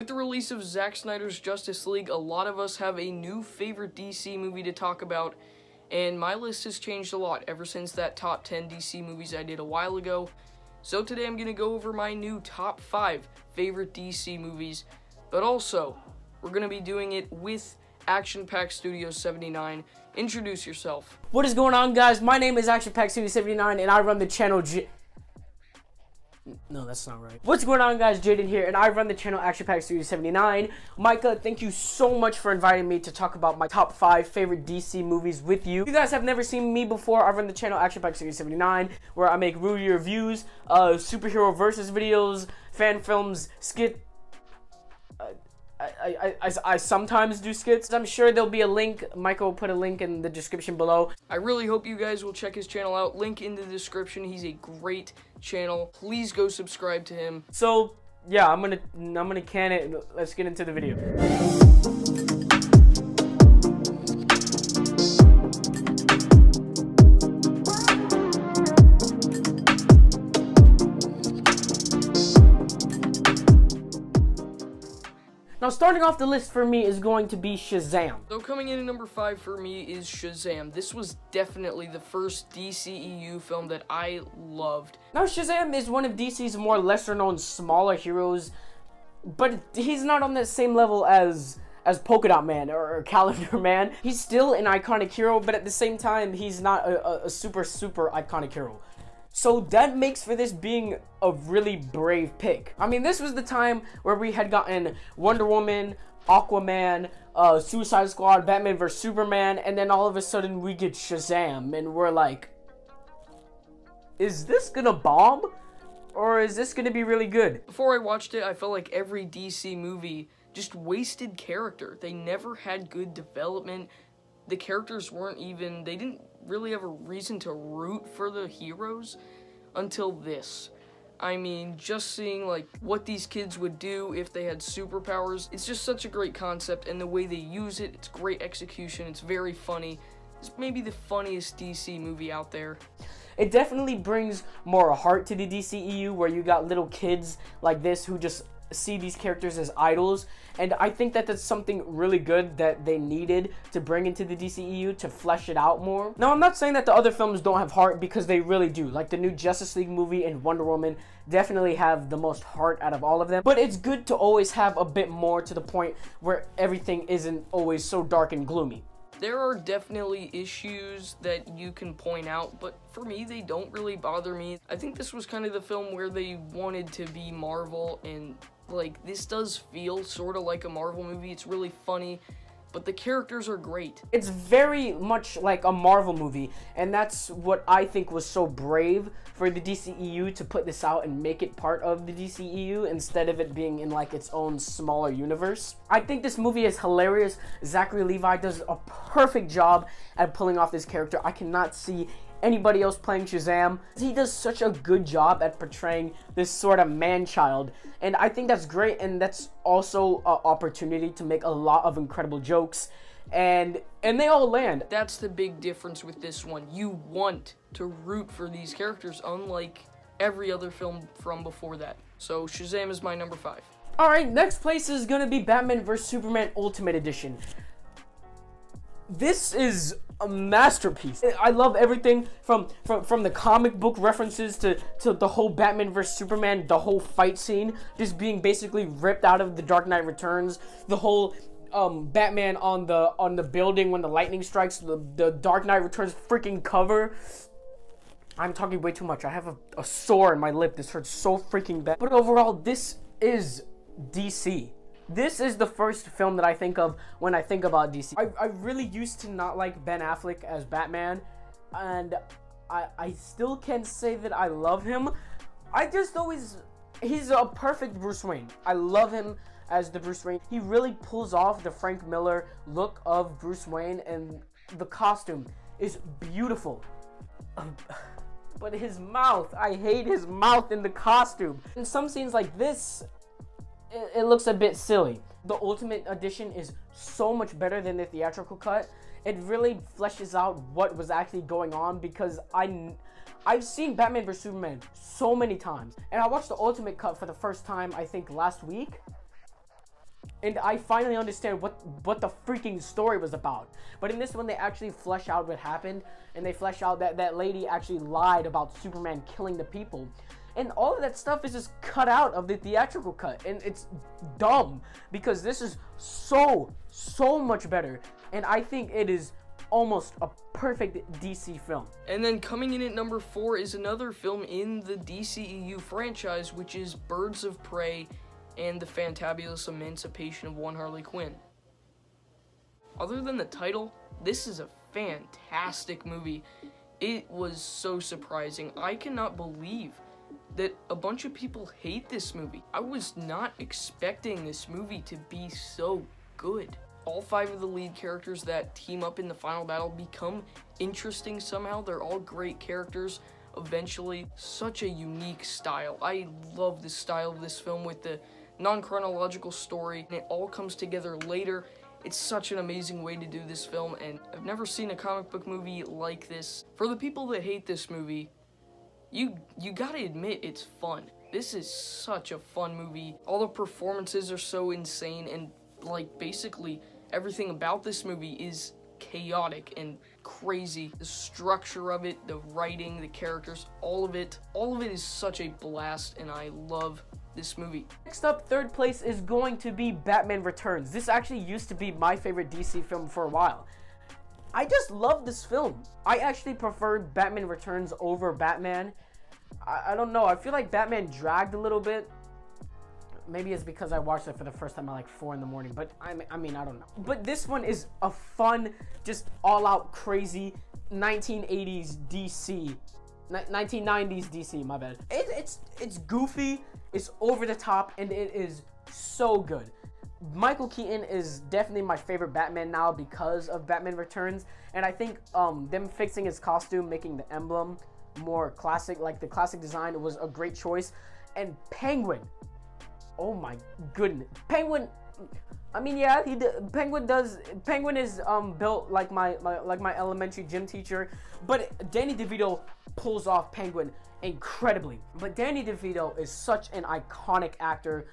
With the release of Zack Snyder's Justice League, a lot of us have a new favorite DC movie to talk about, and my list has changed a lot ever since that top 10 DC movies I did a while ago. So today I'm going to go over my new top 5 favorite DC movies, but also, we're going to be doing it with ActionPackedStudios79. Introduce yourself. What is going on, guys? My name is ActionPackedStudios79, and I run the channel. No, that's not right. What's going on, guys? Jaden here, and I run the channel ActionPackedStudios79. Micah, thank you so much for inviting me to talk about my top five favorite DC movies with you. If you guys have never seen me before, I run the channel ActionPackedStudios79, where I make movie reviews, uh, superhero versus videos, fan films, skit I, I, I, I sometimes do skits. I'm sure there'll be a link. Micah will put a link in the description below. I really hope you guys will check his channel out. Link in the description. He's a great channel. Please go subscribe to him. So yeah, I'm gonna I'm gonna can it. Let's get into the video. Now, starting off the list for me is going to be Shazam. So coming in at number five for me is Shazam. This was definitely the first DCEU film that I loved. Now, Shazam is one of DC's more lesser known, smaller heroes, but he's not on the same level as as Polka Dot Man or Calendar Man. He's still an iconic hero, but at the same time, he's not a, a, a super, super iconic hero. So that makes for this being a really brave pick. I mean, this was the time where we had gotten Wonder Woman, Aquaman, uh, Suicide Squad, Batman vs. Superman, and then all of a sudden we get Shazam, and we're like, is this gonna bomb? Or is this gonna be really good? Before I watched it, I felt like every DC movie just wasted character. They never had good development. The characters weren't even, they didn't really have a reason to root for the heroes until this. I mean, just seeing like what these kids would do if they had superpowers, it's just such a great concept and the way they use it, it's great execution, it's very funny. It's maybe the funniest DC movie out there. It definitely brings more heart to the DCEU where you got little kids like this who just see these characters as idols and I think that that's something really good that they needed to bring into the DCEU to flesh it out more. Now I'm not saying that the other films don't have heart because they really do. Like the new Justice League movie and Wonder Woman definitely have the most heart out of all of them. But it's good to always have a bit more to the point where everything isn't always so dark and gloomy there are definitely issues that you can point out, but for me, they don't really bother me. I think this was kind of the film where they wanted to be Marvel, and like, this does feel sort of like a Marvel movie. It's really funny but the characters are great. It's very much like a Marvel movie, and that's what I think was so brave for the DCEU to put this out and make it part of the DCEU instead of it being in like its own smaller universe. I think this movie is hilarious. Zachary Levi does a perfect job at pulling off this character. I cannot see anybody else playing Shazam. He does such a good job at portraying this sort of man-child, and I think that's great, and that's also an opportunity to make a lot of incredible jokes, and and they all land. That's the big difference with this one. You want to root for these characters, unlike every other film from before that. So Shazam is my number five. All right, next place is gonna be Batman vs Superman Ultimate Edition. This is a masterpiece. I love everything from from from the comic book references to to the whole Batman vs Superman, the whole fight scene just being basically ripped out of the Dark Knight Returns, the whole um, Batman on the on the building when the lightning strikes, the, the Dark Knight Returns freaking cover. I'm talking way too much. I have a, a sore in my lip. This hurts so freaking bad. But overall, this is DC this is the first film that I think of when I think about DC. I, I really used to not like Ben Affleck as Batman, and I, I still can't say that I love him. I just always, he's a perfect Bruce Wayne. I love him as the Bruce Wayne. He really pulls off the Frank Miller look of Bruce Wayne, and the costume is beautiful. but his mouth, I hate his mouth in the costume. In some scenes like this, it, it looks a bit silly. The Ultimate Edition is so much better than the theatrical cut. It really fleshes out what was actually going on because I, I've seen Batman vs Superman so many times, and I watched the Ultimate cut for the first time I think last week. and I finally understand what what the freaking story was about. But in this one, they actually flesh out what happened, and they flesh out that that lady actually lied about Superman killing the people, and all of that stuff is just cut out of the theatrical cut, and it's dumb because this is so so much better, and I think it is almost a perfect DC film. And then coming in at number four is another film in the DCEU franchise, which is Birds of Prey and the Fantabulous Emancipation of One Harley Quinn. Other than the title, this is a fantastic movie. It was so surprising. I cannot believe that a bunch of people hate this movie. I was not expecting this movie to be so good. All five of the lead characters that team up in the final battle become interesting somehow. They're all great characters eventually. Such a unique style. I love the style of this film with the non-chronological story and it all comes together later. It's such an amazing way to do this film and I've never seen a comic book movie like this. For the people that hate this movie, you you gotta admit it's fun. This is such a fun movie. All the performances are so insane and like basically everything about this movie is chaotic and crazy. The structure of it, the writing, the characters, all of it, all of it is such a blast and I love this movie. Next up, third place is going to be Batman Returns. This actually used to be my favorite DC film for a while. I just love this film. I actually prefer Batman Returns over Batman. I, I don't know. I feel like Batman dragged a little bit. Maybe it's because I watched it for the first time at like 4 in the morning, but I mean, I mean, I don't know. But this one is a fun, just all out crazy 1980s DC 1990s DC, my bad. It, it's it's goofy, it's over the top, and it is so good. Michael Keaton is definitely my favorite Batman now because of Batman Returns, and I think um, them fixing his costume, making the emblem more classic, like the classic design, was a great choice. And Penguin, oh my goodness, Penguin. I mean, yeah, he Penguin does. Penguin is um built like my, my like my elementary gym teacher, but Danny DeVito pulls off Penguin incredibly. But Danny DeVito is such an iconic actor,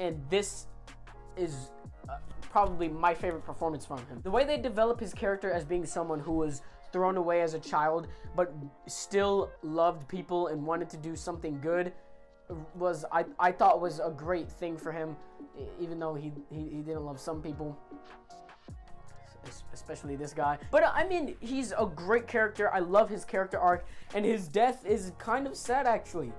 and this is uh, probably my favorite performance from him. The way they develop his character as being someone who was thrown away as a child, but still loved people and wanted to do something good was I, I thought was a great thing for him even though he, he, he didn't love some people especially this guy. But I mean, he's a great character. I love his character arc, and his death is kind of sad actually.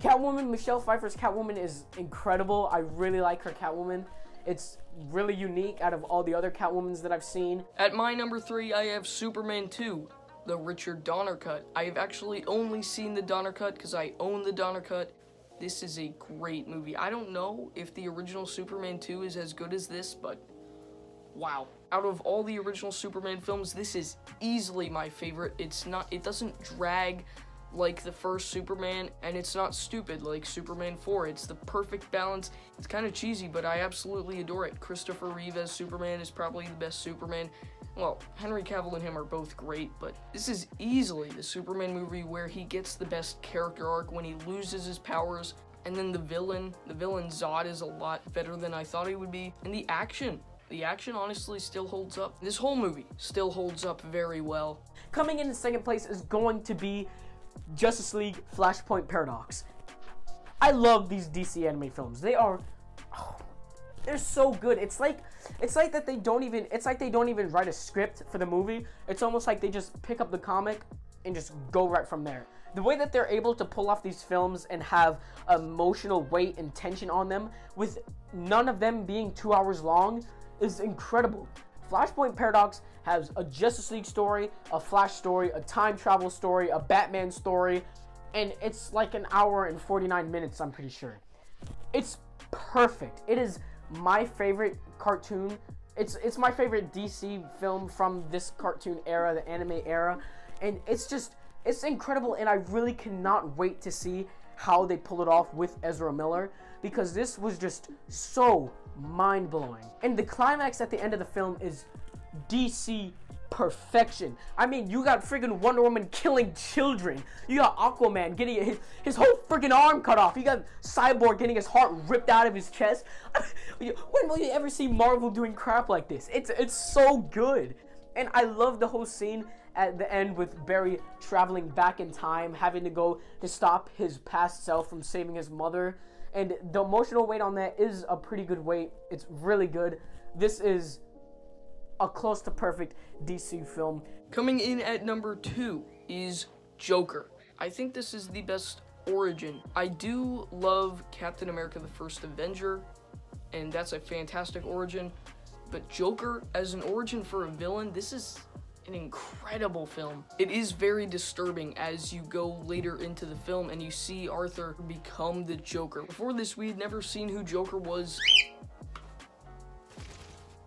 Catwoman, Michelle Pfeiffer's Catwoman is incredible. I really like her Catwoman. It's really unique out of all the other Catwomans that I've seen. At my number three, I have Superman 2, the Richard Donner cut. I have actually only seen the Donner cut because I own the Donner cut. This is a great movie. I don't know if the original Superman 2 is as good as this, but wow. Out of all the original Superman films, this is easily my favorite. It's not, it doesn't drag like the first Superman, and it's not stupid like Superman 4. It's the perfect balance. It's kind of cheesy, but I absolutely adore it. Christopher Reeve as Superman is probably the best Superman. Well, Henry Cavill and him are both great, but this is easily the Superman movie where he gets the best character arc when he loses his powers. And then the villain, the villain Zod is a lot better than I thought he would be. And the action, the action honestly still holds up. This whole movie still holds up very well. Coming in second place is going to be Justice League Flashpoint Paradox. I love these DC anime films. They are oh, they're so good. It's like it's like that they don't even it's like they don't even write a script for the movie. It's almost like they just pick up the comic and just go right from there. The way that they're able to pull off these films and have emotional weight and tension on them with none of them being 2 hours long is incredible. Flashpoint Paradox has a Justice League story, a Flash story, a time travel story, a Batman story, and it's like an hour and 49 minutes, I'm pretty sure. It's perfect. It is my favorite cartoon. It's it's my favorite DC film from this cartoon era, the anime era, and it's just it's incredible and I really cannot wait to see how they pull it off with Ezra Miller because this was just so mind blowing. And the climax at the end of the film is DC perfection. I mean, you got freaking Wonder Woman killing children. You got Aquaman getting his, his whole freaking arm cut off. You got Cyborg getting his heart ripped out of his chest. when will you ever see Marvel doing crap like this? It's it's so good. And I love the whole scene at the end with Barry traveling back in time, having to go to stop his past self from saving his mother. And the emotional weight on that is a pretty good weight. It's really good. This is a close to perfect DC film. Coming in at number two is Joker. I think this is the best origin. I do love Captain America the First Avenger, and that's a fantastic origin. But Joker as an origin for a villain, this is an incredible film. It is very disturbing as you go later into the film and you see Arthur become the Joker. Before this, we had never seen who Joker was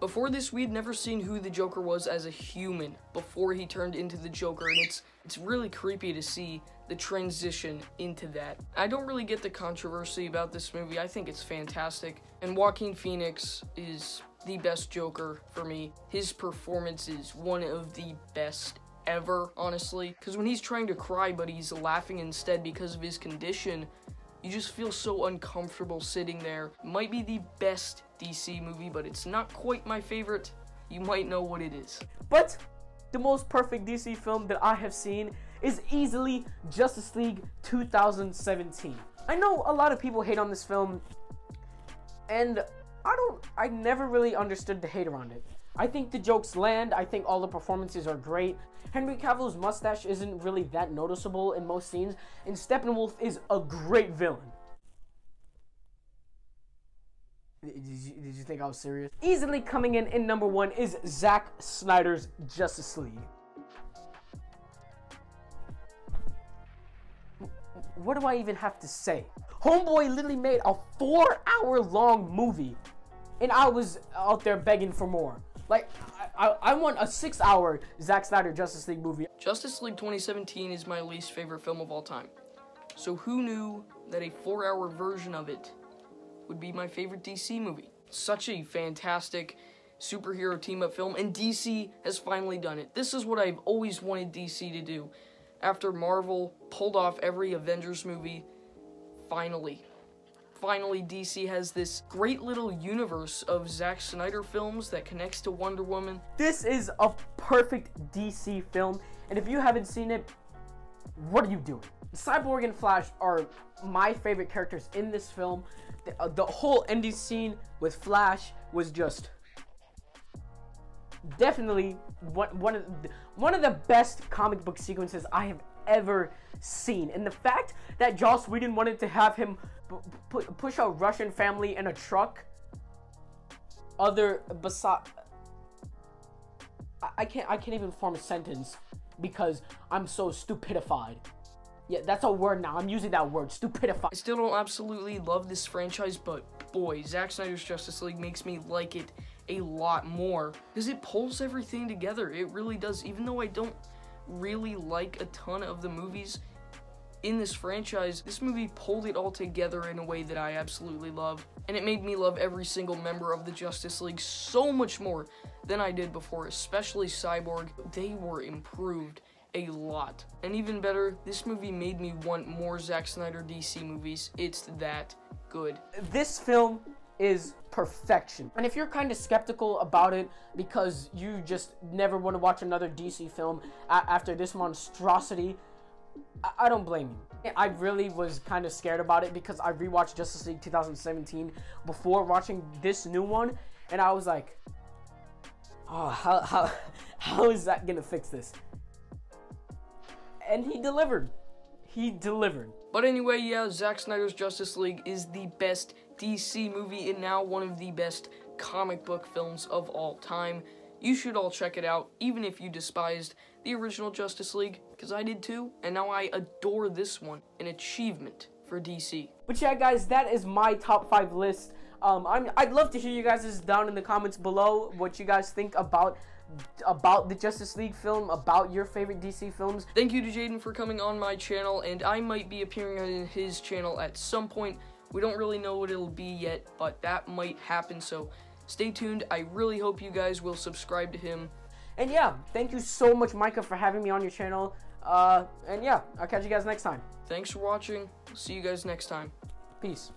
before this, we'd never seen who the Joker was as a human before he turned into the Joker, and it's it's really creepy to see the transition into that. I don't really get the controversy about this movie. I think it's fantastic. And Joaquin Phoenix is the best Joker for me. His performance is one of the best ever, honestly. Because when he's trying to cry, but he's laughing instead because of his condition, you just feel so uncomfortable sitting there. Might be the best DC movie, but it's not quite my favorite. You might know what it is. But the most perfect DC film that I have seen is easily Justice League 2017. I know a lot of people hate on this film, and I don't, I never really understood the hate around it. I think the jokes land. I think all the performances are great. Henry Cavill's mustache isn't really that noticeable in most scenes, and Steppenwolf is a great villain. Did you, did you think I was serious? Easily coming in in number one is Zack Snyder's Justice League. What do I even have to say? Homeboy literally made a four hour long movie, and I was out there begging for more. Like, I, I want a six hour Zack Snyder Justice League movie. Justice League 2017 is my least favorite film of all time. So, who knew that a four hour version of it would be my favorite DC movie? Such a fantastic superhero team up film, and DC has finally done it. This is what I've always wanted DC to do. After Marvel pulled off every Avengers movie, finally, finally DC has this great little universe of Zack Snyder films that connects to Wonder Woman. This is a perfect DC film, and if you haven't seen it, what are you doing? Cyborg and Flash are my favorite characters in this film. The, uh, the whole ending scene with Flash was just definitely one, one of the, one of the best comic book sequences I have ever seen. And the fact that Joss Whedon wanted to have him push a Russian family in a truck. Other beside, I can't I can't even form a sentence because I'm so stupidified. Yeah, that's a word now. I'm using that word, stupidified. I still don't absolutely love this franchise, but boy, Zack Snyder's Justice League makes me like it a lot more because it pulls everything together. It really does. Even though I don't really like a ton of the movies, in this franchise, this movie pulled it all together in a way that I absolutely love. And it made me love every single member of the Justice League so much more than I did before, especially Cyborg. They were improved a lot. And even better, this movie made me want more Zack Snyder DC movies. It's that good. This film is perfection. And if you're kind of skeptical about it because you just never want to watch another DC film after this monstrosity, I, don't blame you. I really was kind of scared about it because I rewatched Justice League 2017 before watching this new one, and I was like, oh, how, how, how is that gonna fix this? And he delivered. He delivered. But anyway, yeah, Zack Snyder's Justice League is the best DC movie and now one of the best comic book films of all time. You should all check it out, even if you despised the original Justice League, because I did too, and now I adore this one. An achievement for DC. But yeah, guys, that is my top five list. Um, I'm, I'd love to hear you guys down in the comments below what you guys think about about the Justice League film, about your favorite DC films. Thank you to Jaden for coming on my channel, and I might be appearing on his channel at some point. We don't really know what it'll be yet, but that might happen, so Stay tuned. I really hope you guys will subscribe to him. And yeah, thank you so much, Micah, for having me on your channel. Uh, and yeah, I'll catch you guys next time. Thanks for watching. See you guys next time. Peace.